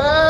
back.